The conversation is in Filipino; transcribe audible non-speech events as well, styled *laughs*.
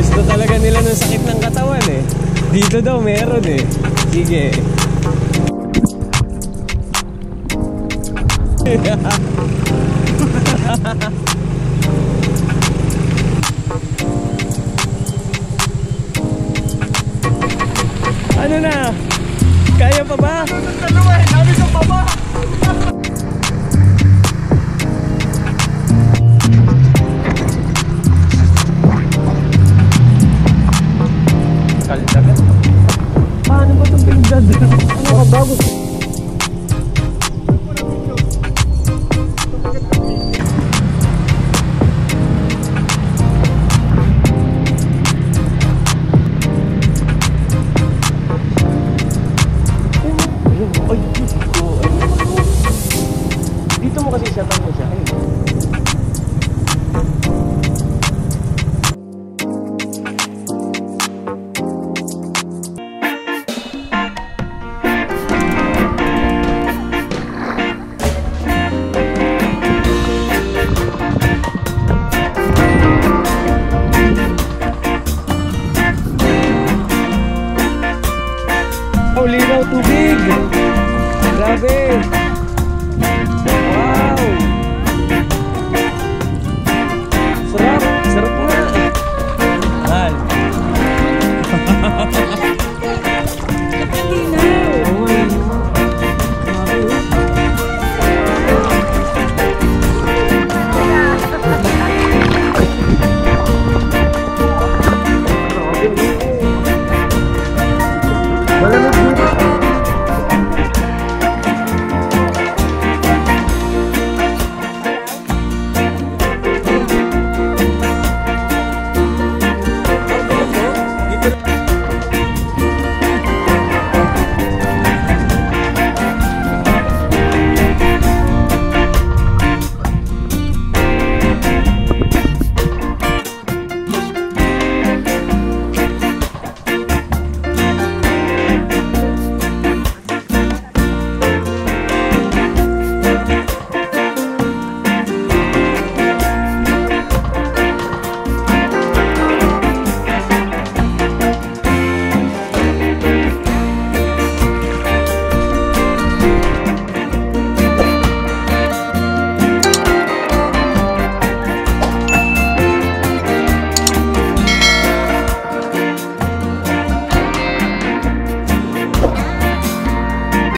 Gusto talaga nila ng sakit ng katawan eh. Dito daw meron eh. Sige. *laughs* ano na? Kaya pa ba? Ano na? Kaya pa ba? Ano Ay, Diyos Dito mo kasi siya tango siya. Ay. little too pra Grave.